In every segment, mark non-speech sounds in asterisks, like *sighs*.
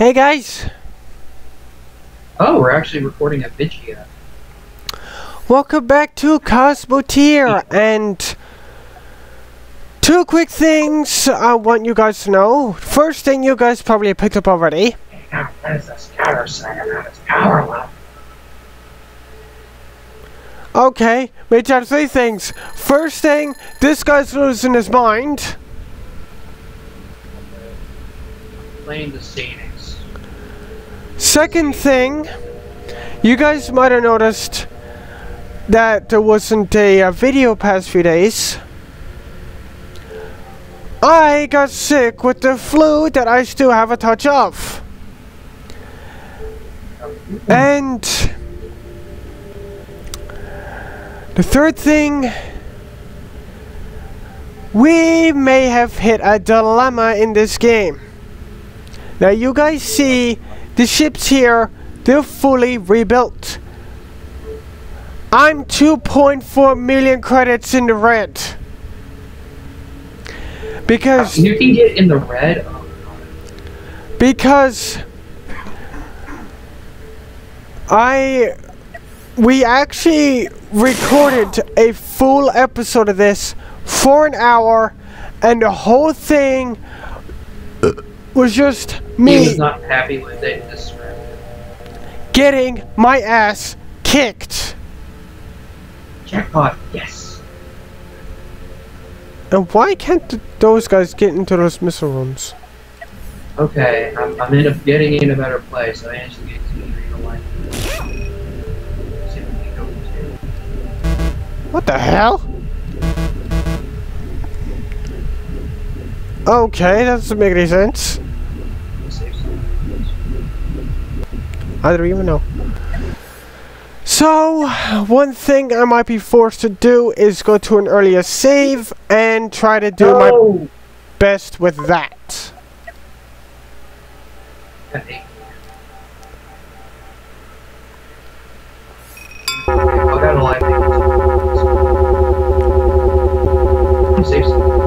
Hey guys, Oh, we're actually recording a video. Uh, welcome back to Cosmoteer and two quick things I want you guys to know. First thing you guys probably picked up already. Now, what is this counter saying about its power level? Okay, we have three things. First thing, this guy's losing his mind. Playing the Xenix. Second thing, you guys might have noticed that there wasn't a, uh video past few days. I got sick with the flu that I still have a touch of. And the third thing, we may have hit a dilemma in this game. Now you guys see the ships here, they're fully rebuilt. I'm 2.4 million credits in the red. Because You can get in the red. Because I we actually recorded a full episode of this for an hour and the whole thing was just He me was not happy with it getting my ass kicked. Jackpot, yes. And why can't th- those guys get into those missile rooms? Okay, I'm, I'm in a, getting in a better place. I actually get to real life. See what we can go to. What the hell? Okay, that doesn't make any sense. I don't even know. So, one thing I might be forced to do is go to an earlier save and try to do my best with that. Okay. I got. Save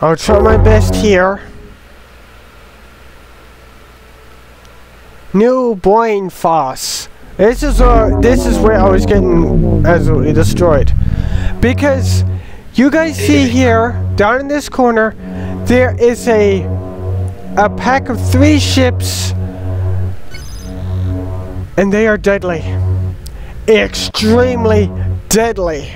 I'll try my best here. New Boyne Foss. This is uh, this is where I was getting absolutely destroyed. Because you guys see here, down in this corner, there is a a pack of three ships and they are deadly. Extremely deadly.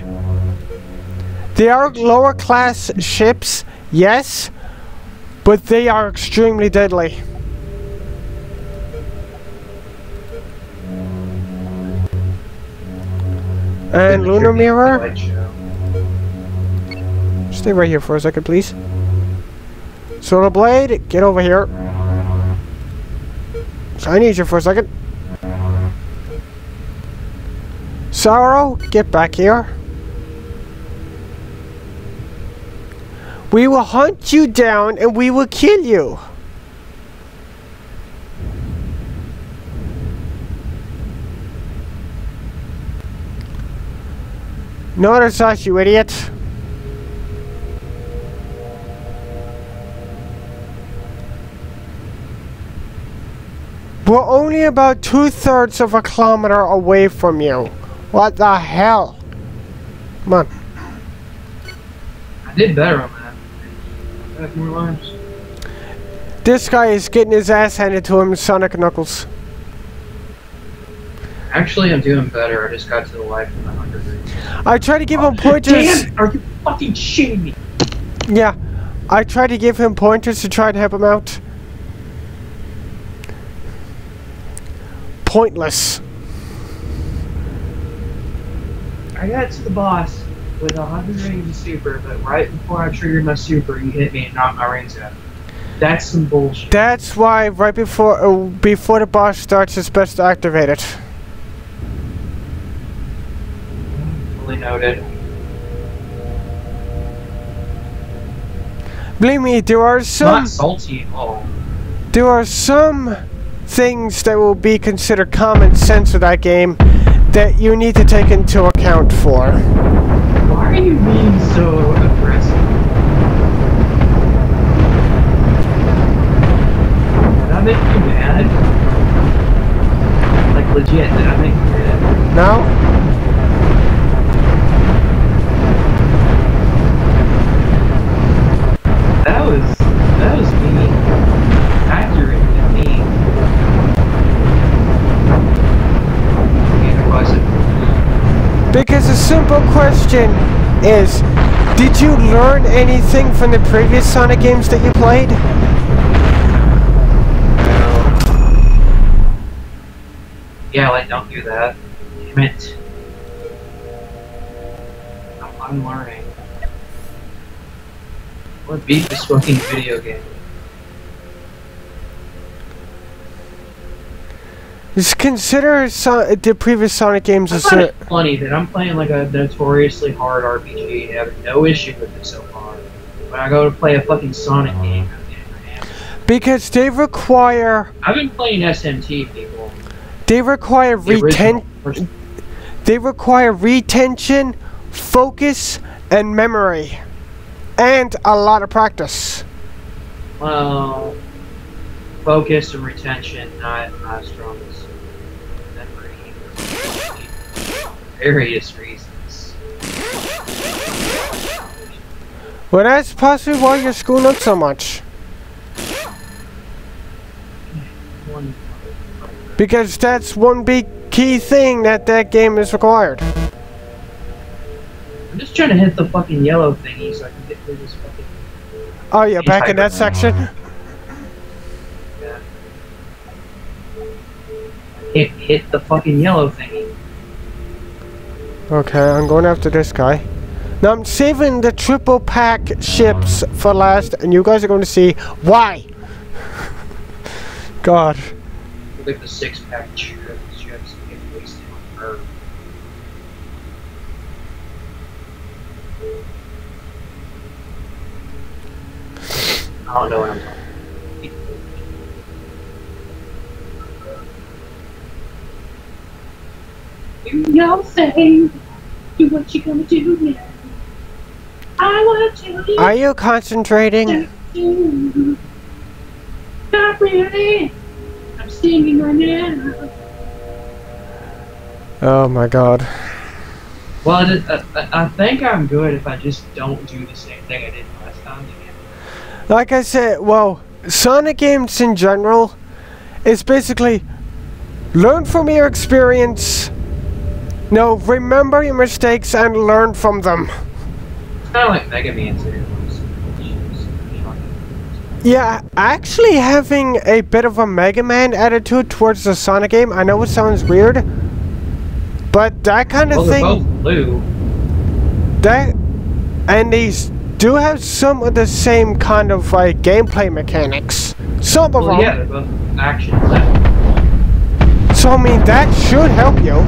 They are lower class ships, yes, but they are extremely deadly. And Lunar Mirror, stay right here for a second, please. Solar Blade, get over here. I need you for a second. Sorrow, get back here. We will hunt you down and we will kill you. Notice us, you idiot. We're only about two thirds of a kilometer away from you. What the hell? Come on. I did better on that. I more lives. This guy is getting his ass handed to him, Sonic Knuckles. Actually, I'm doing better. I just got to the life of 100. I tried to give him oh, pointers. Damn! Are you fucking shitting me? Yeah, I tried to give him pointers to try and help him out. Pointless. I got to the boss with a 100 rings of super, but right before I triggered my super, you hit me and knocked my rings out. That's some bullshit. That's why right before uh, before the boss starts, it's best to activate it. Fully noted. Believe me, there are some Not salty at all. there are some things that will be considered common sense of that game that you need to take into account for. Are you being so aggressive? Did I make you mad? Like legit, did I make you mad? No? That was that was me. Accurate and me. Okay, was it? Because the simple question is, did you learn anything from the previous Sonic games that you played? Yeah, like don't do that. Damn it. I'm, learning. What beat this fucking video game? Just consider so the previous Sonic games I as find it funny that I'm playing like a notoriously hard RPG and have no issue with it so far. When I go to play a fucking Sonic game, I'm getting my hammer. because they require I've been playing SMT people. they require The original reten first- they require retention, focus, and memory, and a lot of practice. Well, focus and retention, not not strongest. Various reasons. Well, that's possibly why you're screwing up so much. Because that's one big key thing that that game is required. I'm just trying to hit the fucking yellow thingy so I can get through this fucking. Oh, yeah, back in that section. Yeah. Hit hit the fucking yellow thingy. Okay, I'm going after this guy. Now I'm saving the triple pack ships for last, and you guys are going to see why. *laughs* God. Look at the six pack chips. Chips get wasted on her. I don't know what I'm talking about. Do your thing. Do what you gonna do now. I want to do Are you concentrating? do. Not really. I'm singing right now. Oh my god. Well, I, I, I- I think I'm good if I just don't do the same thing I did last time again. Like I said, well, Sonic games in general is basically learn from your experience. No, remember your mistakes and learn from them. Kind of like Mega Man 2. Yeah, actually having a bit of a Mega Man attitude towards the Sonic game, I know it sounds weird, but that kind of Well, thing, both blue. that, and these do have some of the same kind of like gameplay mechanics. Some of Well, them. yeah, they're both action. So I mean that should help you.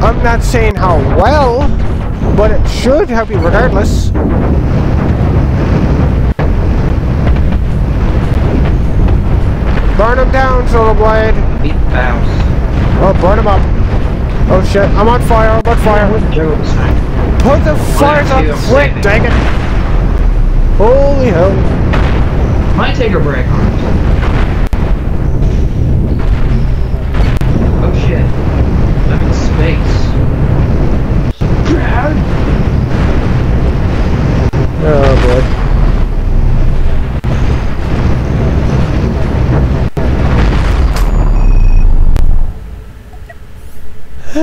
I'm not saying how well, but it should help you regardless. Burn him down, Solar Blade. Beat the bounce. Oh, burn him up. Oh shit, I'm on fire, I'm on fire. Put the fires Well, up quick, dang it. Holy hell. Might take a break on it. Oh shit. I'm in space. Crowd. Oh boy. *sighs*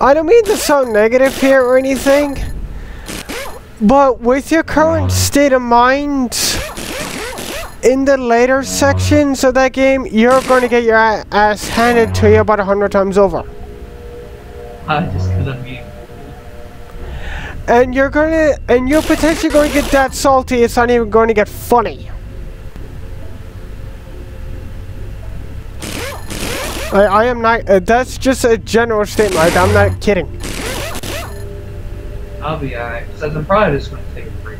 I don't mean to sound negative here or anything, but with your current state of mind, in the later sections of that game, you're going to get your ass handed to you about a hundred times over. Uh, just I'm being. And you're gonna, and you're potentially going to get that salty, it's not even going to get funny. I, I am not, uh, that's just a general statement, like, I'm not kidding. I'll be alright. Because I'm probably just going to take a break.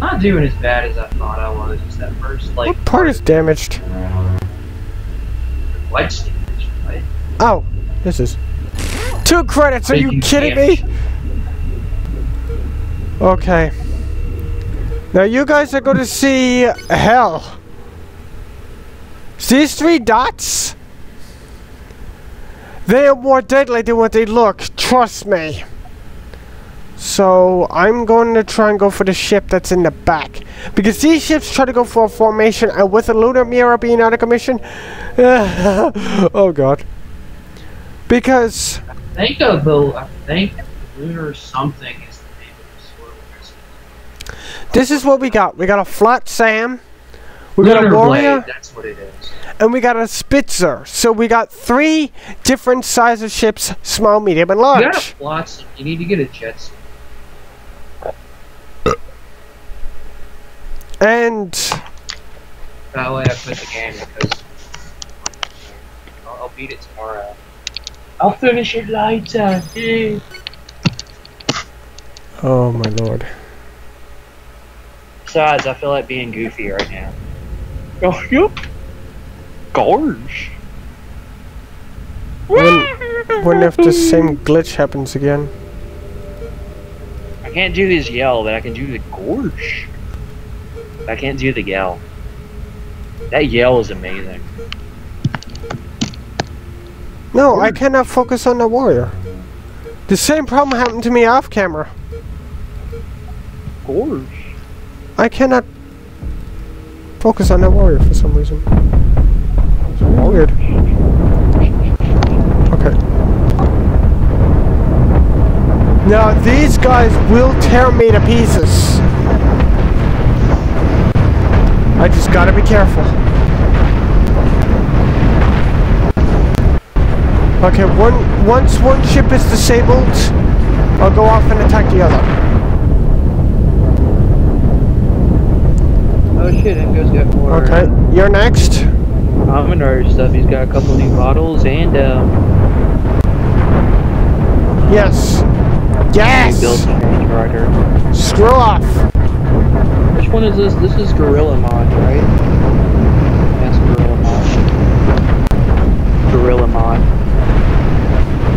Not doing as bad as I thought I was. Just that first like What part is damaged? light stage, right? Oh, this is. Two credits, are you Making kidding damage. me? Okay. Now you guys are going to see hell. These three dots? They are more deadly than what they look, trust me. So I'm going to try and go for the ship that's in the back. Because these ships try to go for a formation and with the lunar mirror being out of commission. *laughs* oh god. Because I think of the I think lunar something is the name of the swirl this is what we got. We got a Flotsam. We got a warrior. Blade, that's what it is. and we got a Spitzer. So we got three different sizes of ships, small, medium, and You large. flotsam. You need to get a jet ski. And That way I put the game because I'll, I'll beat it tomorrow. I'll finish it later. Oh my lord. Besides, I feel like being goofy right now. Oh, yep. Gorge. When, when if the same glitch happens again. I can't do this yell, but I can do the gorge. I can't do the yell. That yell is amazing. No, I cannot focus on the warrior. The same problem happened to me off camera. Gorge. I cannot focus on that warrior for some reason. It's weird. Okay. Now these guys will tear me to pieces. I just gotta be careful. Okay, one once one ship is disabled, I'll go off and attack the other. Oh shit, Engo's got more. Okay, you're next. Commodore stuff. He's got a couple new bottles and um. Yes. Yes. Built a range rider. Screw off. Which one is this? This is Gorilla Mod, right? That's Gorilla Mod. Gorilla Mod.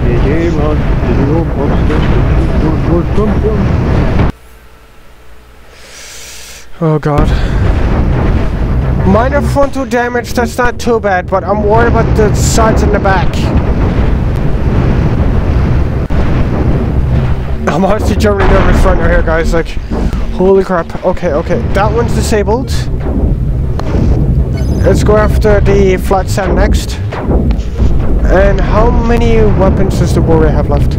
Digimon, Digimon monsters, Oh god. Minor frontal damage, that's not too bad, but I'm worried about the sides and the back. I'm honestly generally nervous right now here, guys. Like, holy crap. Okay, okay. That one's disabled. Let's go after the Flotsam next. And how many weapons does the warrior have left?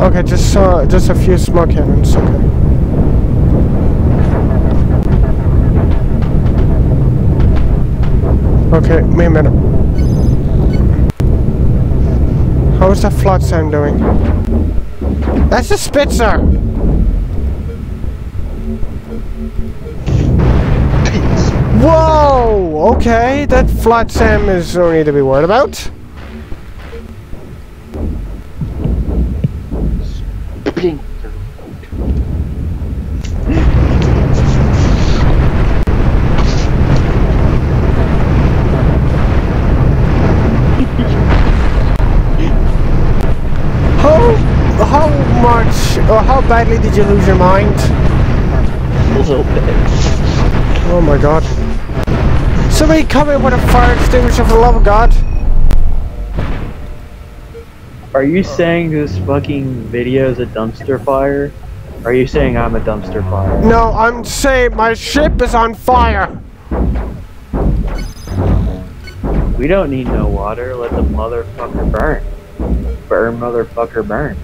Okay, just uh, just a few small cannons. Okay. Okay, wait a minute. How is that flat sound doing? That's a Spitzer! Whoa! Okay, that Flotsam is no need to be worried about. How how much or how badly did you lose your mind? A little bit. Oh my god. Somebody come in with a fire extinguisher for the love of God. Are you saying this fucking video is a dumpster fire? Are you saying I'm a dumpster fire? No, I'm saying my ship is on fire. We don't need no water. Let the motherfucker burn. Burn, motherfucker, burn.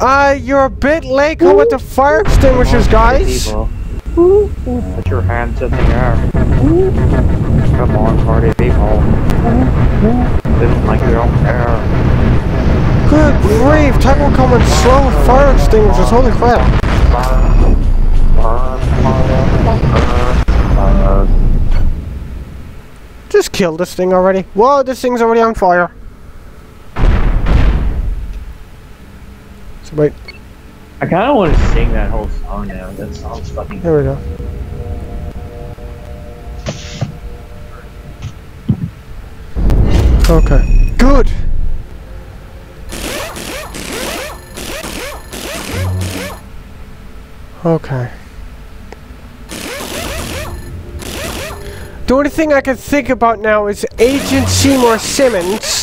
Uh, you're a bit late with the fire extinguishers, guys. People. Put your hands in the air. Come on, party people. This is like you don't care. Good grief, come and slow fire extinguishers, holy crap. Just kill this thing already. Whoa, this thing's already on fire. Wait. I kind of want to sing that whole song now. That song's fucking. There we go. Okay. Good. Okay. The only thing I can think about now is Agent Seymour Simmons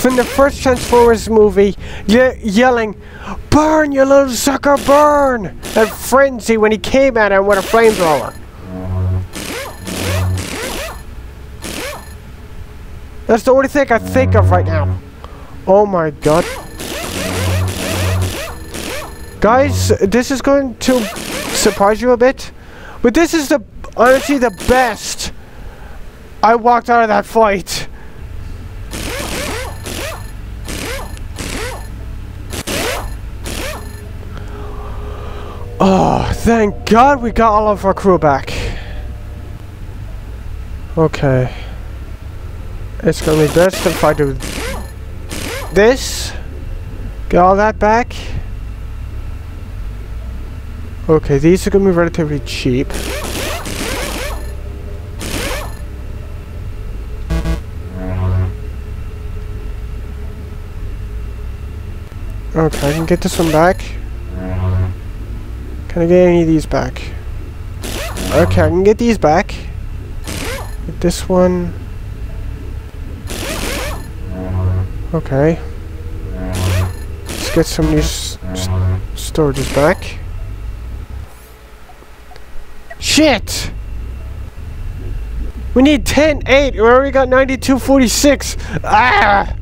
from the first Transformers movie ye yelling, Burn, you little sucker, burn! And frenzy when he came at him with a flamethrower. That's the only thing I think of right now. Oh my god. Guys, this is going to surprise you a bit. But this is the honestly the best I walked out of that fight. Oh, thank God we got all of our crew back. Okay. It's gonna be best if I do this. Get all that back. Okay, these are gonna be relatively cheap. Okay, I can get this one back. Can I get any of these back? Okay, I can get these back. Get this one. Okay. Let's get some new storages back. Shit! We need 10, 8. We already got 92, 46. Ah!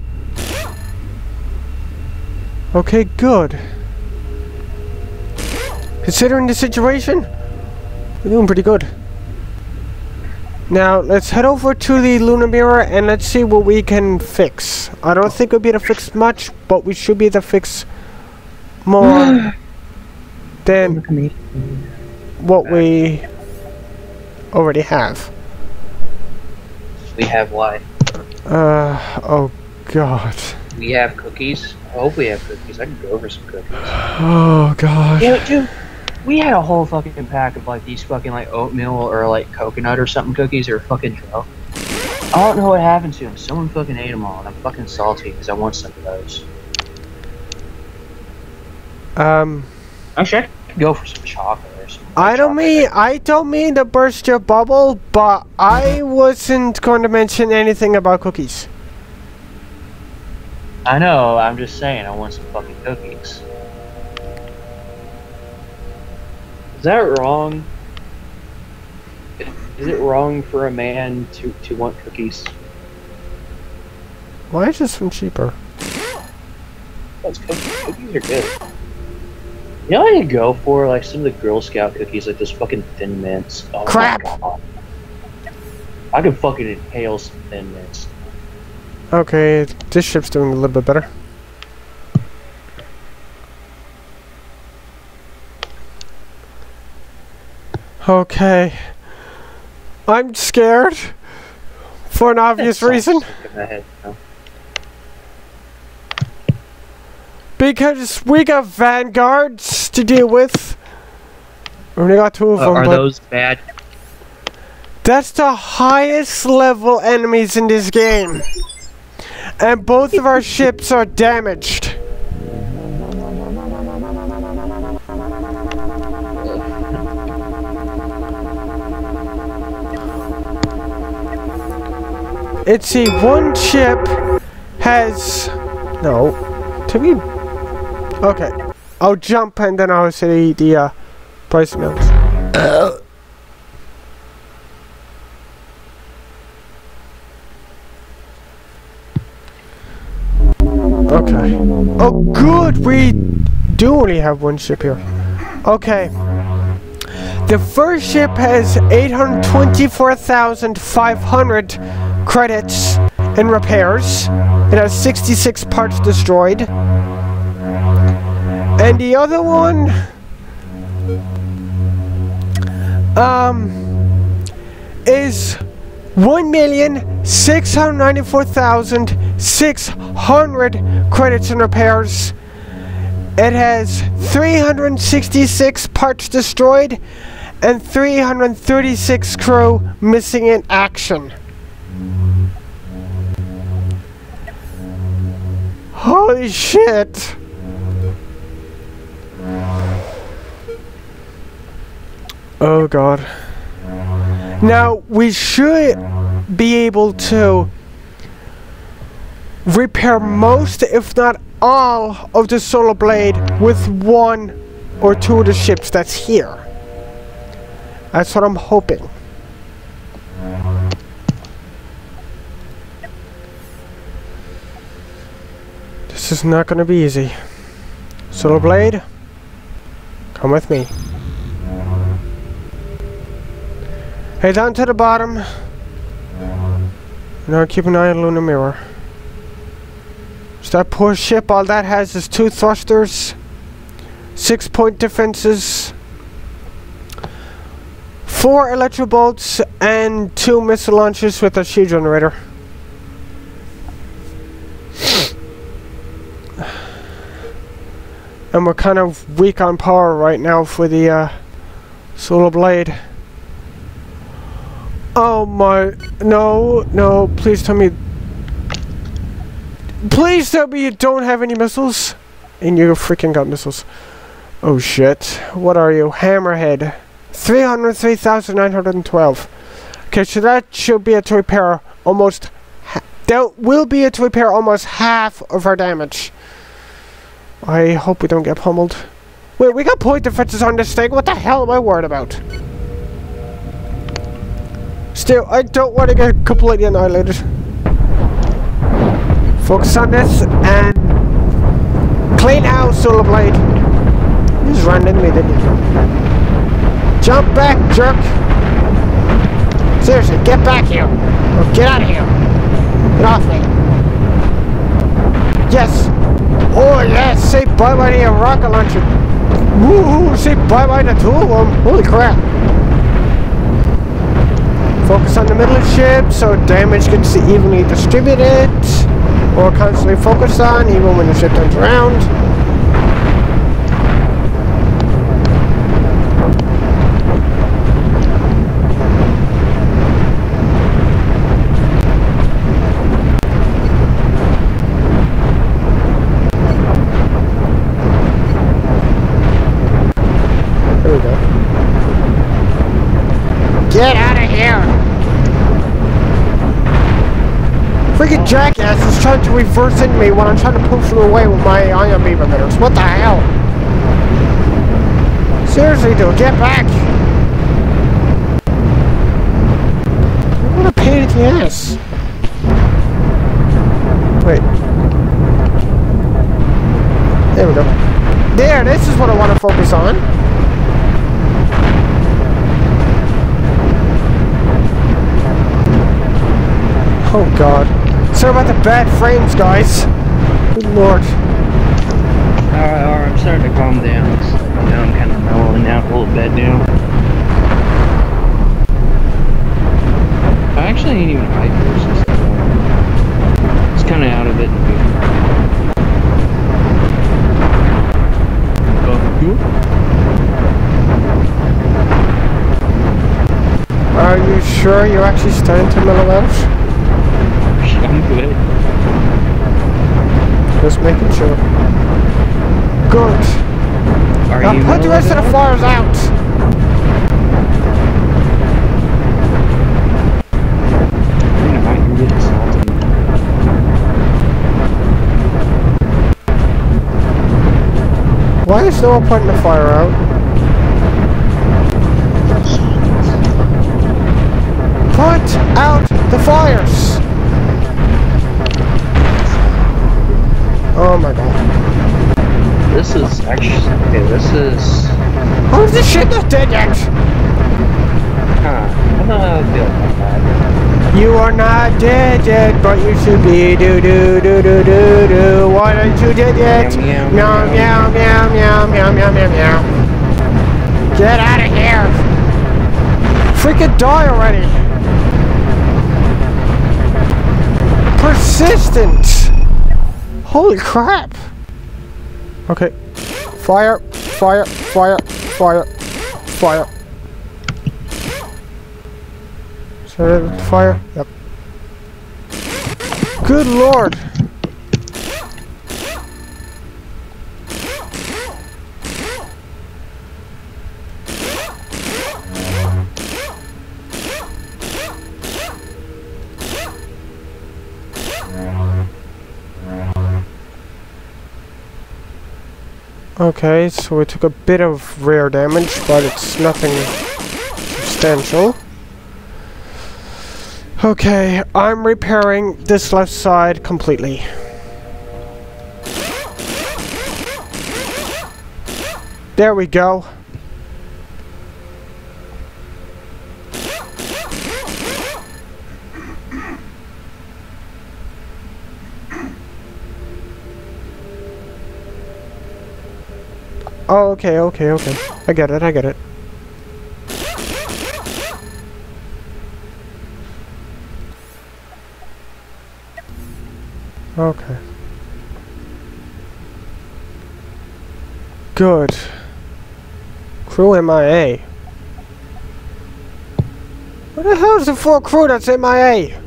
Okay, good. Considering the situation, we're doing pretty good. Now, let's head over to the lunar mirror and let's see what we can fix. I don't think we'll be able to fix much, but we should be able to fix more *sighs* than what we already have. We have what? Uh, oh god. We have cookies. I hope we have cookies. I can go for some cookies. Oh god. Yeah, dude. We had a whole fucking pack of like these fucking like oatmeal or like coconut or something cookies or fucking Joe. I don't know what happened to them. Someone fucking ate them all, and I'm fucking salty because I want some of those. Um. Actually, I could go for some chocolate or something. I don't mean I don't mean to burst your bubble, but I wasn't going to mention anything about cookies. I know. I'm just saying. I want some fucking cookies. Is that wrong? Is it wrong for a man to to want cookies? Why is this one cheaper? Cookies. Cookies are good. You know what I could go for? Like some of the Girl Scout cookies, like those fucking Thin Mints. Oh Crap. I could fucking inhale some Thin Mints. Okay, this ship's doing a little bit better. Okay. I'm scared. For an obvious reason. sounds like in my head, you? Because we got vanguards to deal with. We only got two of Uh, them, are but those bad? that's the highest level enemies in this game. And both of our ships are damaged. It's see, one ship has no. To me, okay. I'll jump and then I'll say the uh, price amounts. Okay. Oh, good. We do only have one ship here. Okay. The first ship has 824,500 credits in repairs. It has 66 parts destroyed. And the other one um is 1,694,600 credits in repairs. It has 366 parts destroyed and 336 crew missing in action. Holy shit! Oh god. Now, we should be able to repair most, if not all, of the solar blade with one or two of the ships that's here. That's what I'm hoping. This is not going to be easy. Solar blade, come with me. Head down to the bottom. Now keep an eye on Lunar Mirror. So that poor ship, all that has is two thrusters, six point defenses, four electro bolts, and two missile launchers with a shield generator. And we're kind of weak on power right now for the uh, solar blade. Oh my, no, no, please tell me. Please tell me you don't have any missiles. And you freaking got missiles. Oh shit, what are you? Hammerhead. 303,912. Okay, so that should be able to repair almost, that will be able to repair almost half of our damage. I hope we don't get pummeled. Wait, we got point defenses on this thing? What the hell am I worried about? Still, I don't want to get completely annihilated. Focus on this and clean house, Solar Blade. You just ran into me, didn't you? Jump back, jerk. Seriously, get back here. Or get out of here. Get off me. Yes. Yes, say bye bye to your rocket launcher. Woohoo, say bye bye to two of them. Holy crap. Focus on the middle of the ship so damage gets evenly distributed. Or constantly focus on even when the ship turns around. There we go. Get out of here! Freaking jackass is trying to reverse into me when I'm trying to push you away with my ion beam emitters. What the hell? Seriously, dude, get back! What a pain in the ass. Wait. There we go. There, this is what I want to focus on. Oh god. Sorry about the bad frames, guys. Good lord. Alright, alright, I'm starting to calm down. You know, I'm kind of mellowing out a little bit now. I actually ain't even since the. It's kind of out of it. Are you sure you're actually starting to mellow out? I'm good. Just making sure. Good. Are Now you put the rest of the flyers out. out? You you're. Why is no one putting the fire out? Put out the fires! Oh my god. This is actually okay. This is How is this shit not dead yet? huh. I don't know how I feel about that. You are not dead yet, but you should be. Do do do do do do. Why aren't you dead yet? Meow, Meow meow, meow meow meow meow meow meow meow. Get out of here! Freaking die already! Persistent! Holy crap! Okay. Fire, fire, fire, fire, fire. Fire? Yep. Good lord! Okay, so we took a bit of rare damage, but it's nothing substantial. Okay, I'm repairing this left side completely. There we go. Okay, okay, okay. I get it, I get it. Okay. Good. Crew MIA. What the hell is the full crew that's MIA?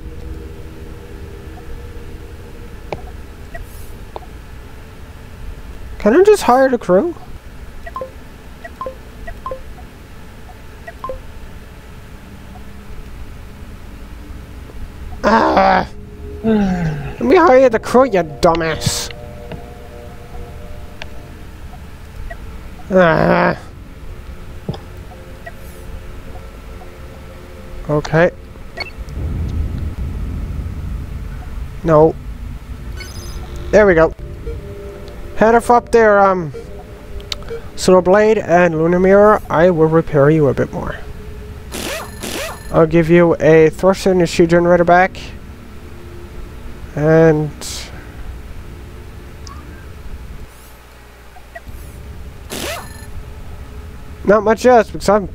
Can I just hire the crew? Ah! Hire the crew, you dumbass. Ah. Okay. No. There we go. Head off up there, um... Solar Blade and Lunar Mirror, I will repair you a bit more. I'll give you a thruster and a shield generator back. And... Not much else, because I'm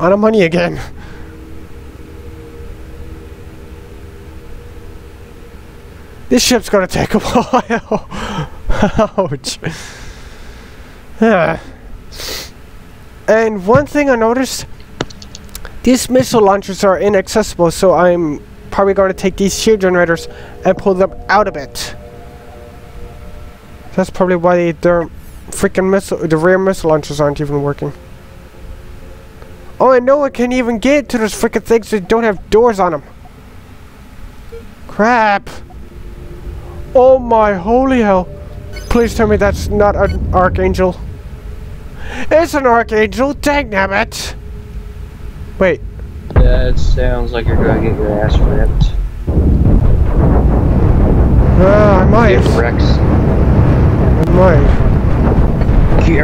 out of money again. This ship's gonna take a *laughs* while. Ouch. Yeah. *sighs* And one thing I noticed, these missile launchers are inaccessible, so I'm probably to take these shield generators and pull them out of it. That's probably why their freaking missile, the rear missile launchers aren't even working. Oh, and no one can even get to those freaking things that don't have doors on them. Crap. Oh my holy hell. Please tell me that's not an Archangel. It's an Archangel, dang it. Wait. That sounds like you're gonna get your ass ripped. Uh, I might. Get Rex. I might.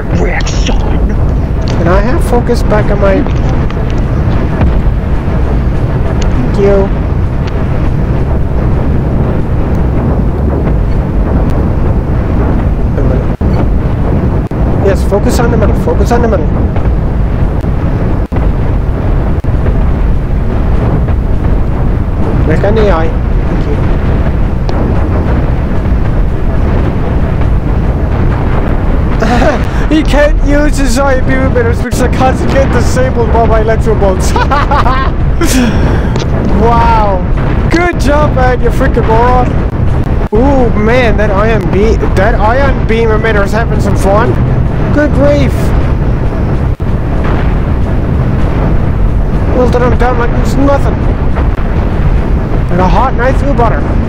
Can I have focus back on my... Thank you. Yes, focus on the middle. Focus on the middle. Look on the eye. Thank you. He can't use his beam emitters because I can't get disabled by my electro bolts. *laughs* wow. Good job, man, you freaking moron. Ooh, man, that ion beam, that ion beam emitter is having some fun. Good grief. Wilted him down like it's nothing. And a hot knife through butter.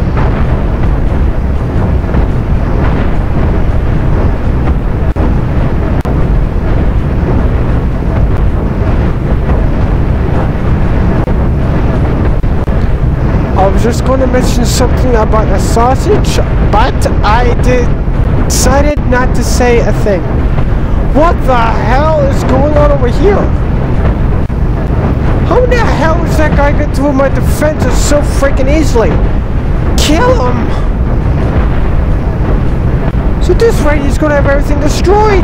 Just going to mention something about a sausage, but I did decided not to say a thing. What the hell is going on over here? How the hell is that guy get through my defenses so freaking easily? Kill him! So this rate, he's gonna have everything destroyed!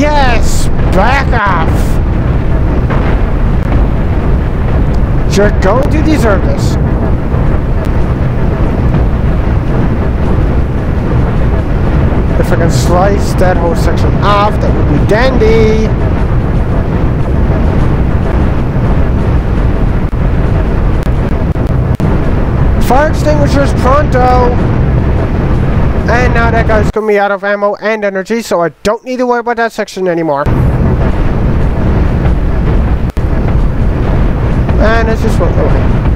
Yes! Back off! You're going to deserve this. If I can slice that whole section off, that would be dandy. Fire extinguishers pronto! And now that guy's gonna be out of ammo and energy, so I don't need to worry about that section anymore. And it's just one. Okay.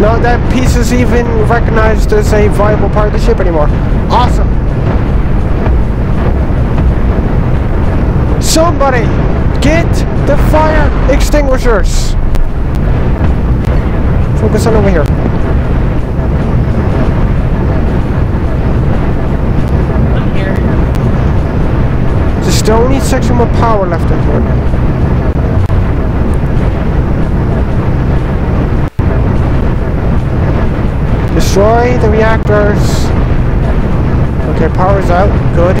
No, that piece is even recognized as a viable part of the ship anymore. Awesome! Somebody, get the fire extinguishers! Focus on over here. I'm here. Just only section with power left in here. Destroy the reactors. Okay, power's out. Good.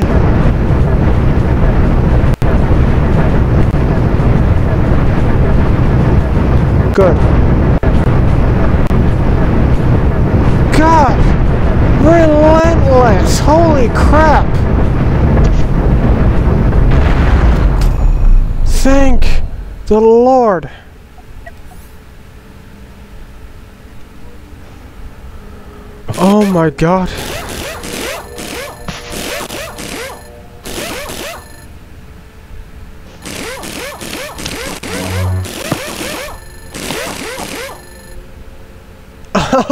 Good. God! Relentless! Holy crap! Thank the Lord. Oh my god. *laughs*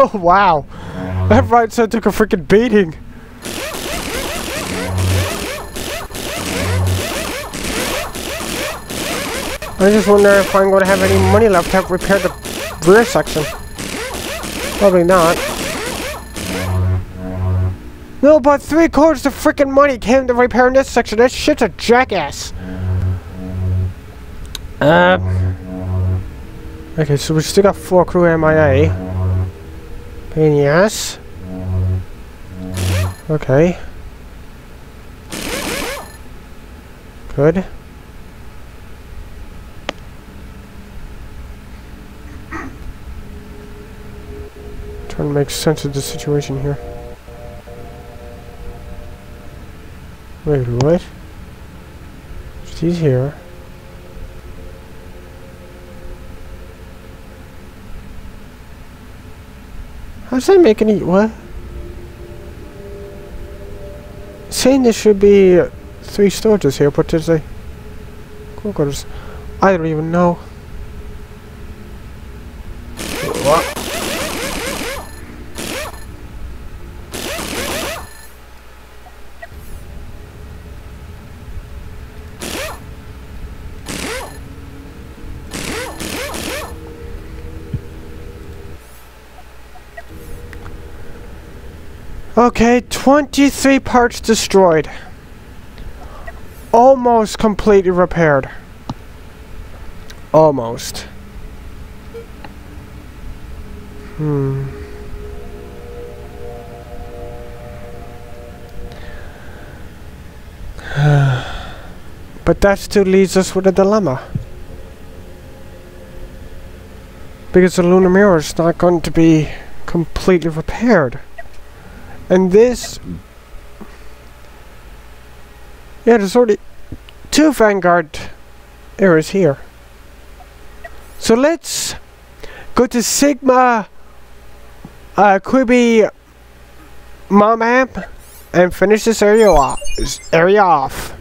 Oh wow. That right side took a freaking beating. I just wonder if I'm going to have any money left to repair the rear section. Probably not. No, but three quarters of freaking money came to repairing this section. This shit's a jackass. Uh. Okay, so we still got four crew MIA. Pain in the ass. Okay. Good. Trying to make sense of the situation here. Wait, what? She's here. How's that make any what? Saying there should be three storages here, but there's a. I don't even know. Okay, 23 parts destroyed. Almost completely repaired. Almost. Hmm. *sighs* but that still leaves us with a dilemma. Because the lunar mirror is not going to be completely repaired. And this... Yeah, there's already two Vanguard errors here. So let's go to Sigma uh, Quibi Mom Amp and finish this area off. Area off.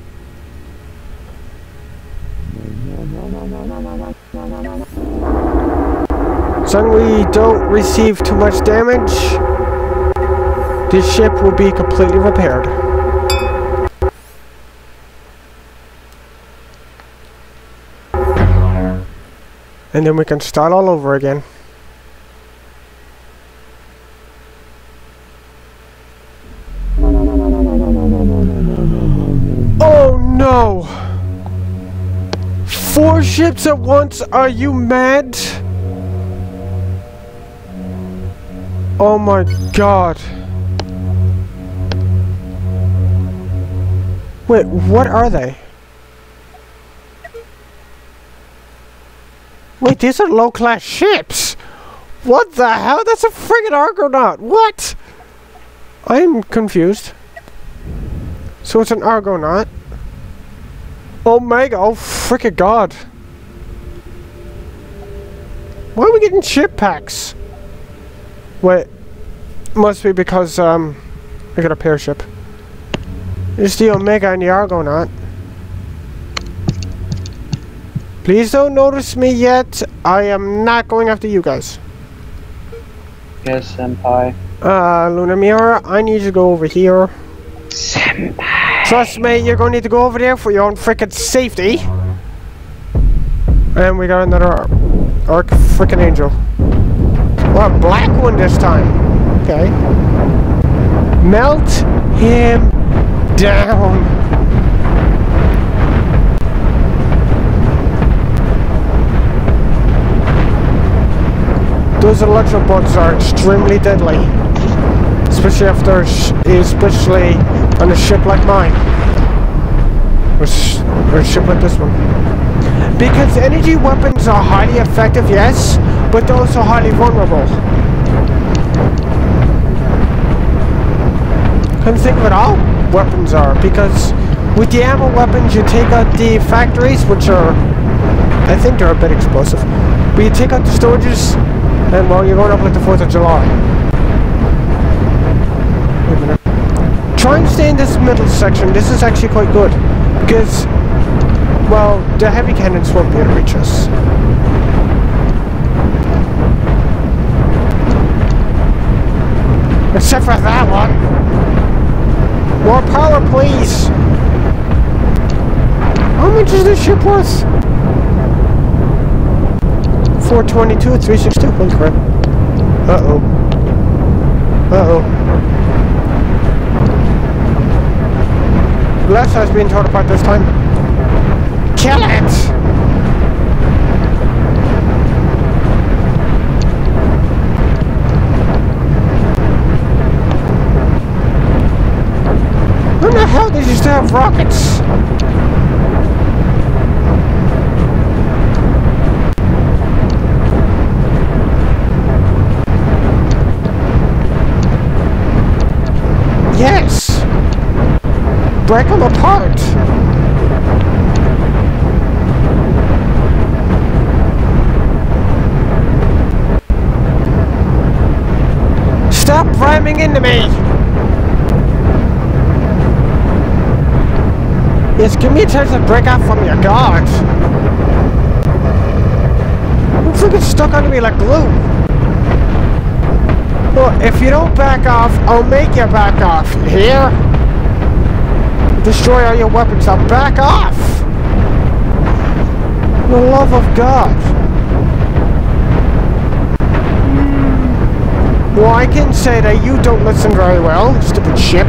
So we don't receive too much damage, this ship will be completely repaired. And then we can start all over again. Oh no! Four ships at once? Are you mad? Oh my god. Wait, what are they? Wait, these are low-class ships! What the hell? That's a friggin' Argonaut. What? I'm confused. So it's an Argonaut. Omega. Oh, frickin' god. Why are we getting ship packs? Wait. Must be because, um, I got a pair ship. It's the Omega and the Argonaut. Please don't notice me yet. I am not going after you guys. Yes, senpai. Uh, Luna Mirror, I need you to go over here. Senpai. Trust me, you're going to need to go over there for your own freaking safety. And we got another Arc freaking Angel. Well, a black one this time. Okay. Melt him down. Those electro bugs are extremely deadly. Especially if there's, especially on a ship like mine. Or, s- or a ship like this one. Because energy weapons are highly effective, yes, but they're also highly vulnerable. Couldn't think of it all weapons are, because with the ammo weapons you take out the factories, which are, I think they're a bit explosive, but you take out the storages, and well, you're going up like the 4th of July. Try and stay in this middle section, this is actually quite good, because well, the heavy cannons won't be able to reach us. Except for that one. More power, please. How much is this ship worth? 422, 362. Holy crap. Uh-oh. Uh-oh. Left has been torn apart this time. Kill it! How you still have rockets? Yes! Break them apart! Stop ramming into me! A chance to break out from your guards. I'm freaking stuck onto me like glue. Well, if you don't back off, I'll make you back off. Hear? Destroy all your weapons. Now back off! For the love of God. Hmm. Well, I can say that you don't listen very well, stupid ship.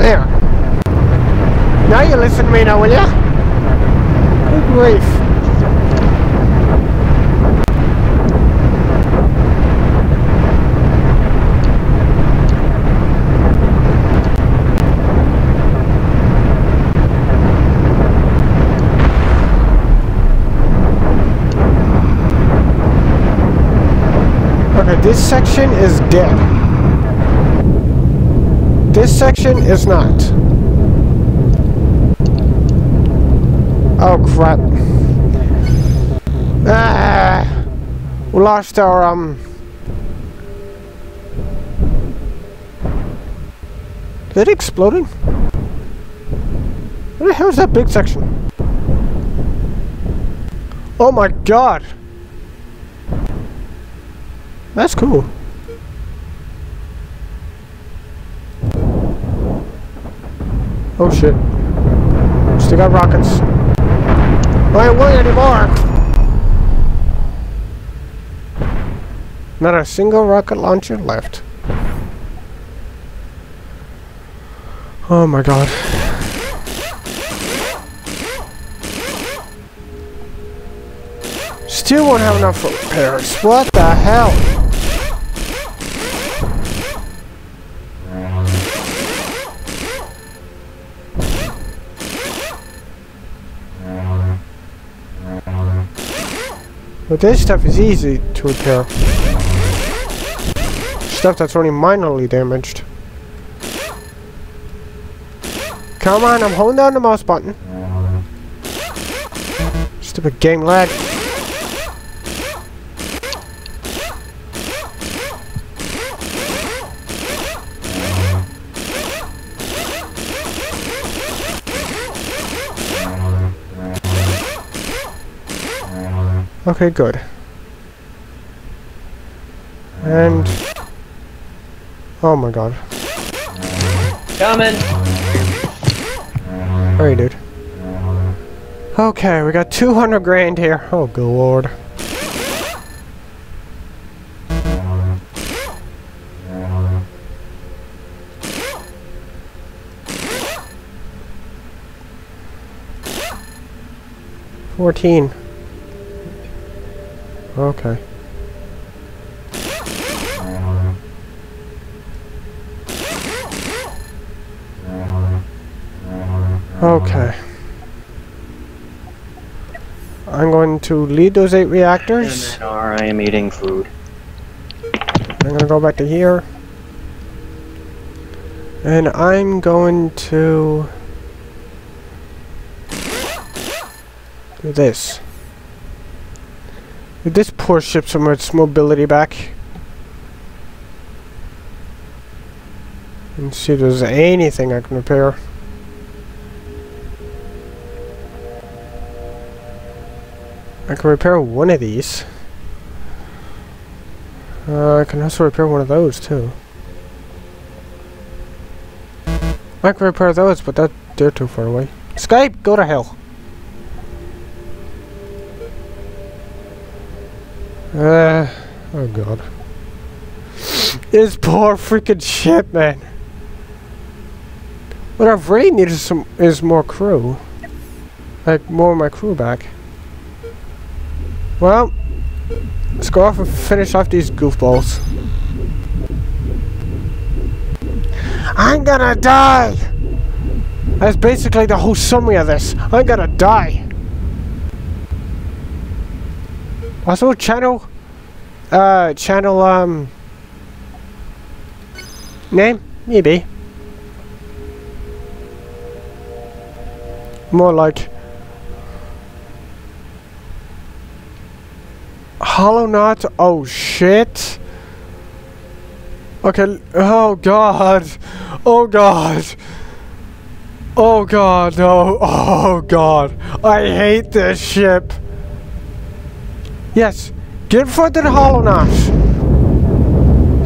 There. Now you listen to me now, will ya? Good grief. This section is dead. This section is not. Oh crap. Ah, we lost our um. Is it exploding? What the hell is that big section? Oh my god! That's cool. Oh shit. Still got rockets. I worried anymore! Not a single rocket launcher left. Oh my god. Still won't have enough repairs. What the hell? But this stuff is easy to repair. Stuff that's only minorly damaged. Come on, I'm holding down the mouse button. Stupid game lag. Okay, good. And... Oh my god. Coming. Alright, dude. Okay, we got 200 grand here. Oh, good lord. Fourteen. Okay. Okay. I'm going to lead those eight reactors. Uh, I am eating food. I'm gonna go back to here. And I'm going to do this. This poor ship some of its mobility back. And see if there's anything I can repair. I can repair one of these. Uh, I can also repair one of those too. I can repair those, but that they're too far away. Skype, go to hell. Uh, oh god. This poor freaking ship, man. What I've really needed some is more crew. Like more of my crew back. Well, let's go off and finish off these goofballs. I'm gonna die! That's basically the whole summary of this. I'm gonna die. Also, channel, uh, channel, um, name? Maybe. More like Hollow Knot? Oh shit. Okay, oh god. Oh god. Oh god, no. Oh god. I hate this ship. Yes, get in front of the Hollow Knot.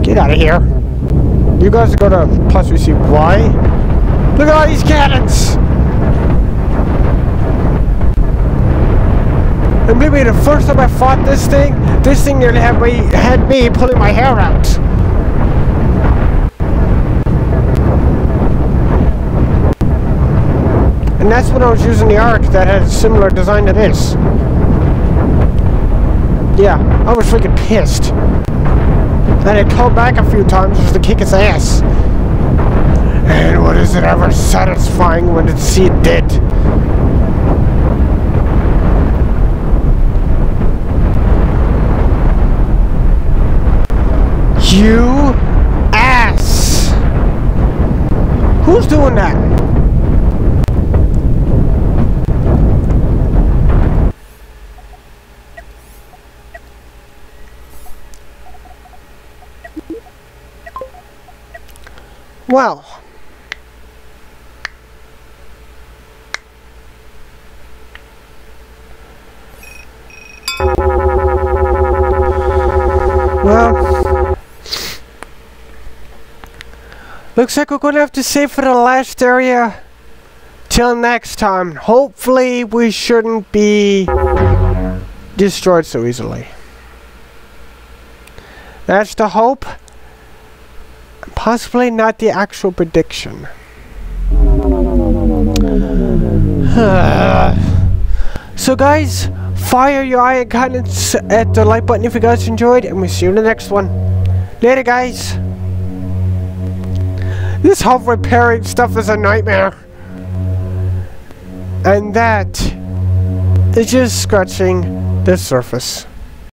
Get out of here. You guys go to plus we see why. Look at all these cannons! And maybe the first time I fought this thing, this thing nearly had me, had me pulling my hair out. And that's when I was using the arc that had a similar design to this. Yeah, I was freaking pissed. And it called back a few times just to kick its ass. And what is it ever satisfying when it's see it dead? You ass! Who's doing that? Well. Well. Looks like we're going to have to save for the last area. Till next time. Hopefully we shouldn't be destroyed so easily. That's the hope. Possibly not the actual prediction. *sighs* so guys, fire your ion cannons at the like button if you guys enjoyed, and we'll see you in the next one. Later guys. This whole repairing stuff is a nightmare. And that is just scratching the surface.